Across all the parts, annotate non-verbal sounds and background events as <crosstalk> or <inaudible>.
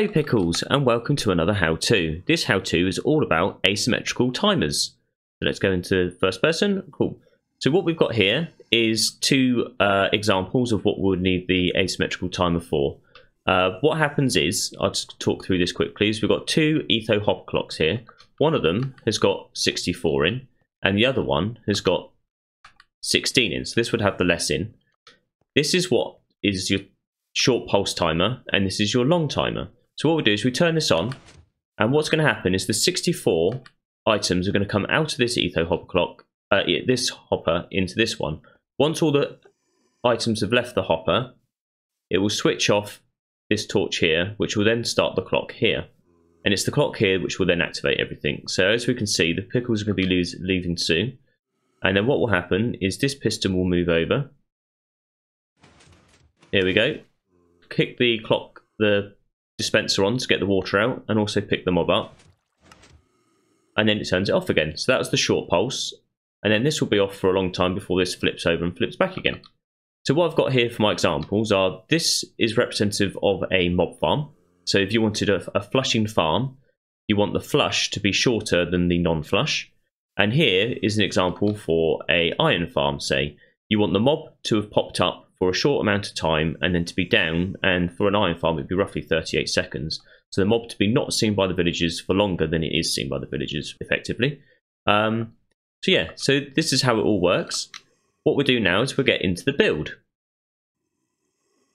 Hello Pickles and welcome to another how-to. This how-to is all about asymmetrical timers. So let's go into first person. Cool. So what we've got here is two uh, examples of what we would need the asymmetrical timer for. Uh, what happens is, I'll just talk through this quickly, is we've got two etho hop clocks here. One of them has got 64 in and the other one has got 16 in. So this would have the less in. This is what is your short pulse timer and this is your long timer. So what we do is we turn this on and what's going to happen is the 64 items are going to come out of this etho hopper clock, uh, this hopper into this one. Once all the items have left the hopper, it will switch off this torch here, which will then start the clock here. And it's the clock here which will then activate everything. So as we can see, the pickles are going to be leaving soon. And then what will happen is this piston will move over. Here we go kick the clock, the dispenser on to get the water out, and also pick the mob up. And then it turns it off again. So that's the short pulse. And then this will be off for a long time before this flips over and flips back again. So what I've got here for my examples are, this is representative of a mob farm. So if you wanted a, a flushing farm, you want the flush to be shorter than the non-flush. And here is an example for a iron farm, say. You want the mob to have popped up for a short amount of time and then to be down. And for an iron farm, it'd be roughly 38 seconds. So the mob to be not seen by the villagers for longer than it is seen by the villagers, effectively. Um, so yeah, so this is how it all works. What we do now is we get into the build.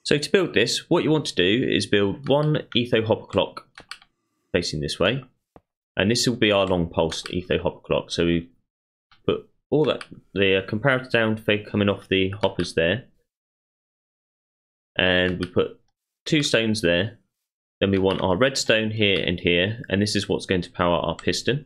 So to build this, what you want to do is build one etho hopper clock facing this way. And this will be our long pulse etho hopper clock. So we put all that, the comparator down coming off the hoppers there and we put two stones there. Then we want our redstone here and here, and this is what's going to power our piston.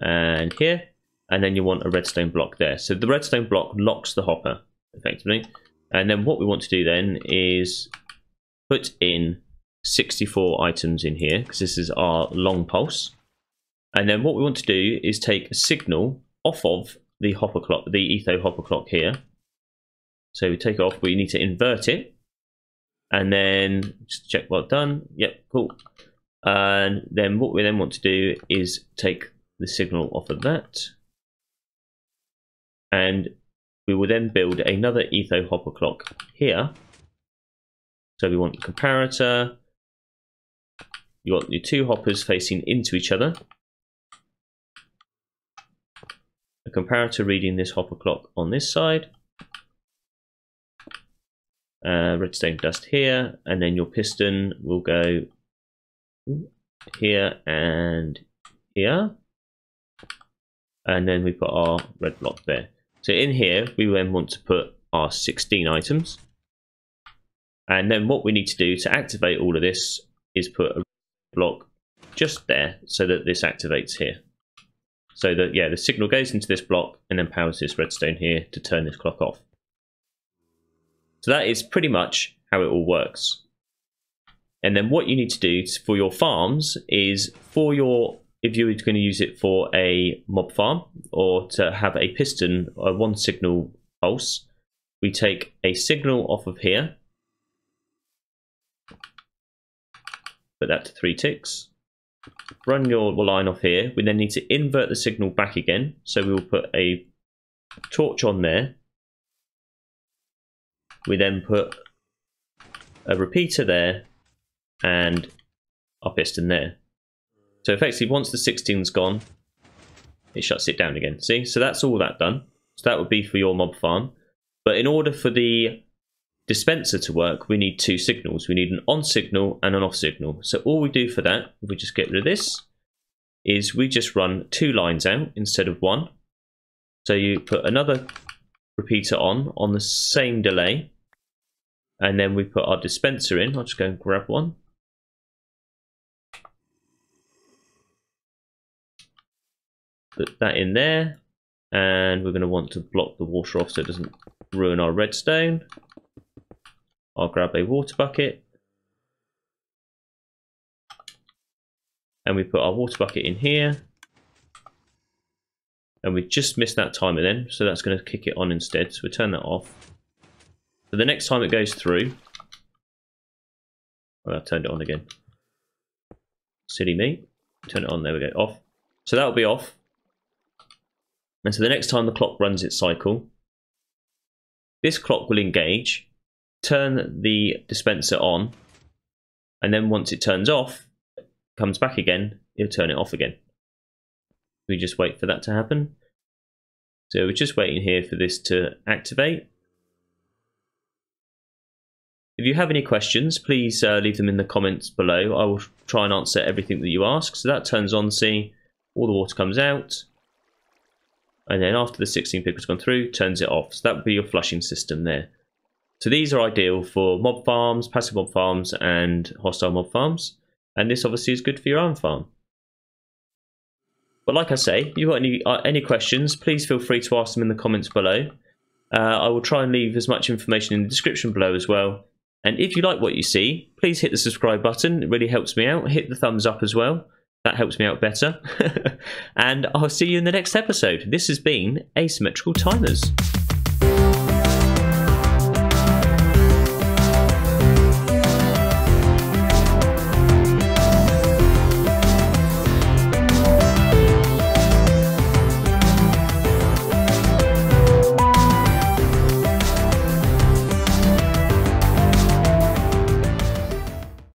And here, and then you want a redstone block there. So the redstone block locks the hopper, effectively. And then what we want to do then is put in 64 items in here, because this is our long pulse. And then what we want to do is take a signal off of the hopper clock, the etho hopper clock here, so we take it off, but you need to invert it. And then just check well done. Yep, cool. And then what we then want to do is take the signal off of that. And we will then build another etho hopper clock here. So we want the comparator. You want your two hoppers facing into each other. A comparator reading this hopper clock on this side uh, redstone dust here, and then your piston will go here and here. And then we put our red block there. So in here, we then want to put our 16 items. And then what we need to do to activate all of this is put a block just there so that this activates here. So that, yeah, the signal goes into this block and then powers this redstone here to turn this clock off. So that is pretty much how it all works. And then what you need to do for your farms is for your, if you're going to use it for a mob farm or to have a piston, a one signal pulse, we take a signal off of here, put that to three ticks, run your line off here. We then need to invert the signal back again. So we will put a torch on there we then put a repeater there and our piston there. So effectively, once the 16's gone, it shuts it down again. See? So that's all that done. So that would be for your mob farm. But in order for the dispenser to work, we need two signals. We need an on signal and an off signal. So all we do for that, if we just get rid of this, is we just run two lines out instead of one. So you put another repeater on, on the same delay, and then we put our dispenser in. I'll just go and grab one. Put that in there. And we're going to want to block the water off so it doesn't ruin our redstone. I'll grab a water bucket. And we put our water bucket in here. And we just missed that timer then, so that's going to kick it on instead. So we turn that off. So the next time it goes through, Oh, I turned it on again. Silly me. Turn it on, there we go, off. So that'll be off. And so the next time the clock runs its cycle, this clock will engage, turn the dispenser on, and then once it turns off, comes back again, it'll turn it off again. We just wait for that to happen. So we're just waiting here for this to activate. If you have any questions, please uh, leave them in the comments below. I will try and answer everything that you ask. So that turns on, see, all the water comes out. And then after the 16 pig has gone through, turns it off. So that would be your flushing system there. So these are ideal for mob farms, passive mob farms, and hostile mob farms. And this obviously is good for your own farm. But like I say, if you've got any, uh, any questions, please feel free to ask them in the comments below. Uh, I will try and leave as much information in the description below as well. And if you like what you see, please hit the subscribe button. It really helps me out. Hit the thumbs up as well. That helps me out better. <laughs> and I'll see you in the next episode. This has been Asymmetrical Timers.